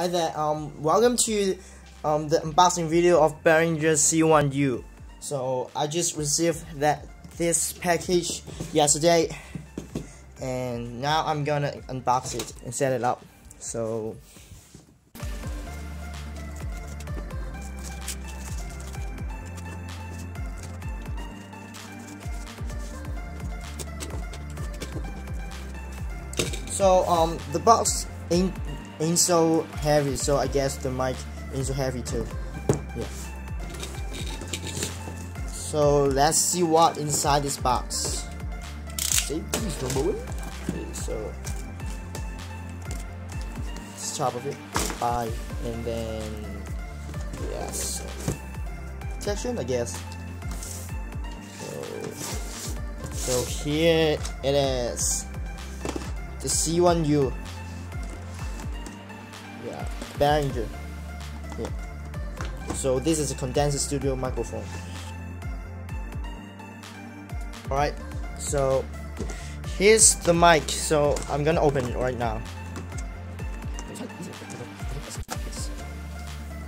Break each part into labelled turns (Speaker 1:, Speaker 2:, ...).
Speaker 1: Hi there, um, welcome to um, the unboxing video of Behringer C1U. So I just received that this package yesterday, and now I'm gonna unbox it and set it up. So. So um the box ain't ain't so heavy, so I guess the mic ain't so heavy too. Yeah. So let's see what inside this box. Number one. Okay, so it's top of it. Bye. And then yes. Protection I guess. So, so here it is. The C1U yeah. Behringer yeah. So this is a condenser studio microphone. Alright. So here's the mic. So I'm gonna open it right now.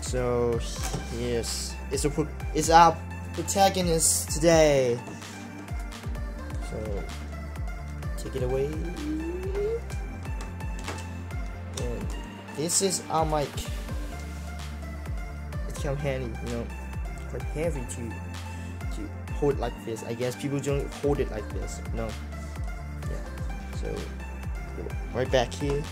Speaker 1: So yes, it's a it's our protagonist today. So take it away This is our mic. It's kind of handy, you know, quite heavy to to hold like this. I guess people don't hold it like this. No. Yeah. So right back here.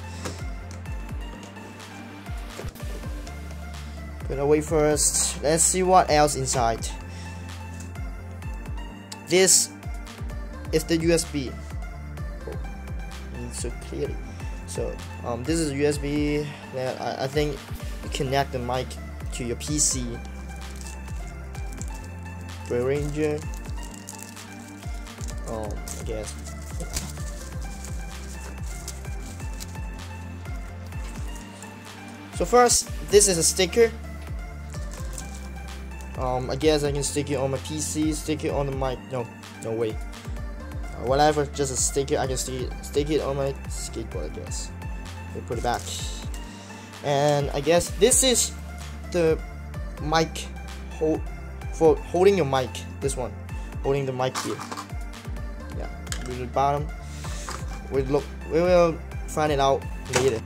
Speaker 1: Put away first. Let's see what else inside. This is the USB. Oh, so clearly. So um, this is a USB that I, I think you connect the mic to your PC. Behringer. Um, I guess. So first, this is a sticker. Um, I guess I can stick it on my PC, stick it on the mic. No, no way whatever, just a it. I can stick it, stick it on my skateboard, I guess. We put it back. And I guess this is the mic hold for holding your mic. This one, holding the mic here. Yeah, to the bottom. We look. We will find it out later.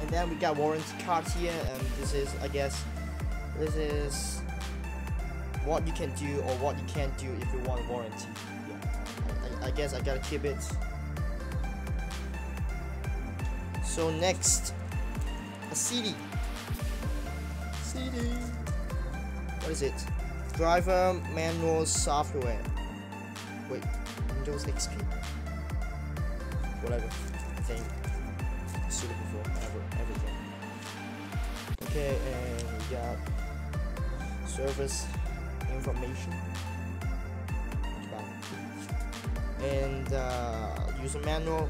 Speaker 1: And then we got warranty cards here, and this is, I guess, this is what you can do or what you can't do if you want warranty. I guess I gotta keep it. So next, a CD. CD. What is it? Driver manual software. Wait, Windows XP. Whatever. For everything. Okay, and we got service information and uh, user manual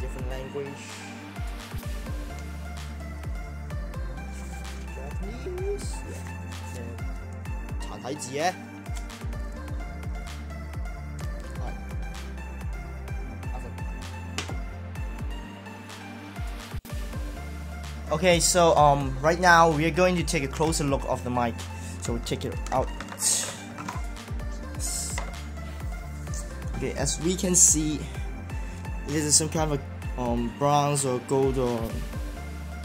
Speaker 1: different language Japanese yeah. and 查睇字嘅 Okay, so um, right now we are going to take a closer look of the mic. So check it out. Okay as we can see this is some kind of um, bronze or gold or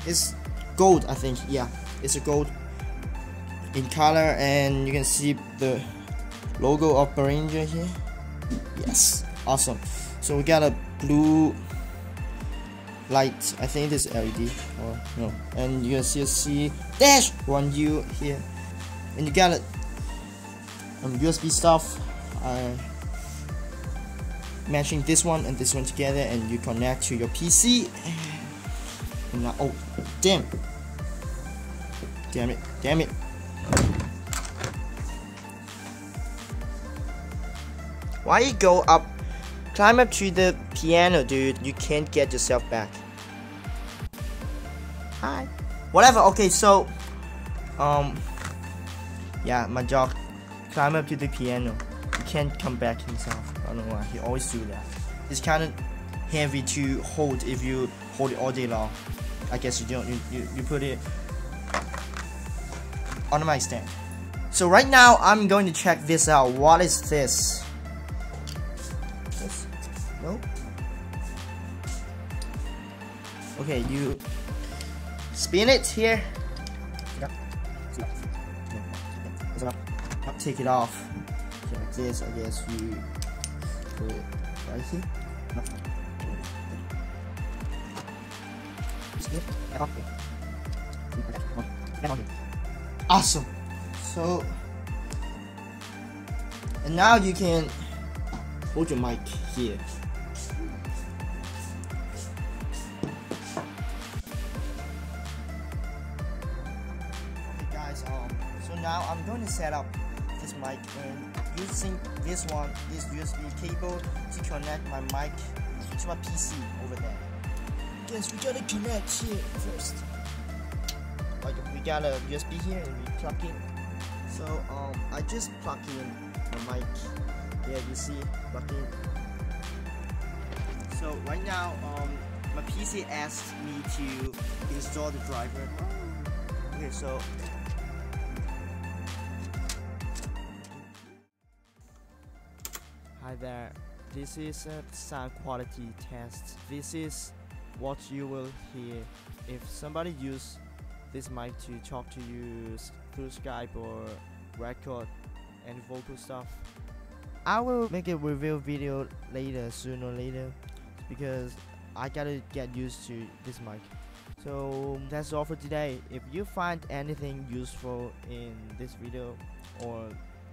Speaker 1: it's gold I think. Yeah it's a gold in color and you can see the logo of Behringer here. Yes awesome. So we got a blue light. I think this LED or no. And you can see a dash one U here. And you got it. Um, USB stuff. Uh, matching this one and this one together and you connect to your PC and now oh damn. Damn it damn it. Why you go up? Climb up to the piano dude. You can't get yourself back. Hi. Whatever okay so um yeah my dog climb up to the piano can't come back himself I don't know why. He always do that. It's kind of heavy to hold if you hold it all day long. I guess you don't. You, you, you put it on mic stand. So right now I'm going to check this out. What is this? This? No. Okay, you spin it here. Take it off. Like this. I guess you put it right here. Awesome. So, and now you can hold your mic here. Okay, guys. Um. So now I'm going to set up this mic and using this one, this USB cable to connect my mic to my PC over there. Guess we gotta connect here first. Like we got a USB here and we plug in. So um, I just plug in my mic. Yeah, you see, plug in. So right now, um, my PC asks me to install the driver. Okay, so There, this is a sound quality test. This is what you will hear if somebody use this mic to talk to you through Skype or record and vocal stuff. I will make a review video later, sooner or later, because I gotta get used to this mic. So that's all for today. If you find anything useful in this video or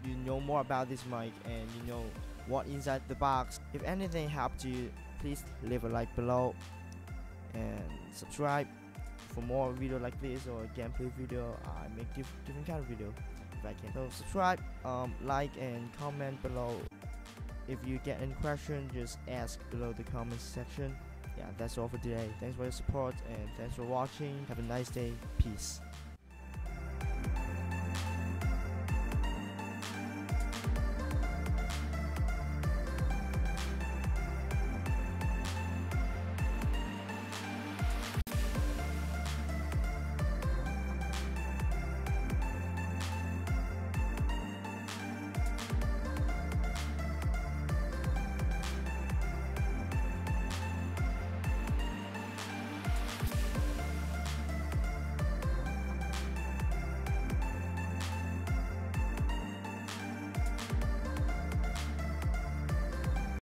Speaker 1: you know more about this mic and you know what inside the box. If anything helped you, please leave a like below and subscribe for more video like this or gameplay video. I make diff different kind of video if I can. So subscribe, um, like and comment below. If you get any question, just ask below the comment section. Yeah, that's all for today. Thanks for your support and thanks for watching. Have a nice day. Peace.